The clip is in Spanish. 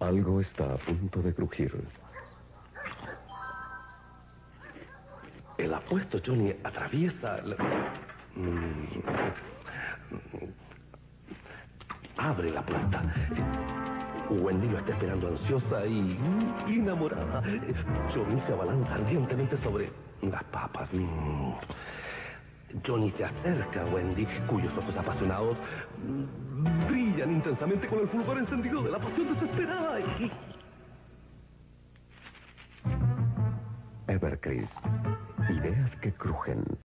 Algo está a punto de crujir. El apuesto Johnny atraviesa... la- Mm. Abre la puerta. Wendy lo está esperando ansiosa y enamorada. Johnny se abalanza ardientemente sobre las papas. Mm. Johnny se acerca a Wendy, cuyos ojos apasionados intensamente con el fulgor encendido de la pasión desesperada. Y... Ideas que crujen.